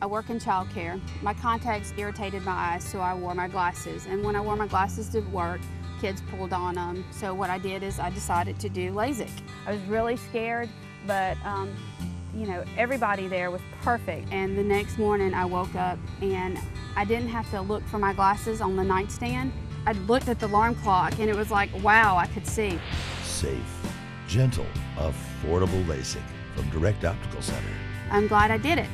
I work in childcare. My contacts irritated my eyes, so I wore my glasses. And when I wore my glasses to work, kids pulled on them. So what I did is I decided to do LASIK. I was really scared, but um, you know, everybody there was perfect. And the next morning I woke up and I didn't have to look for my glasses on the nightstand. I looked at the alarm clock and it was like, wow, I could see. Safe, gentle, affordable LASIK from Direct Optical Center. I'm glad I did it.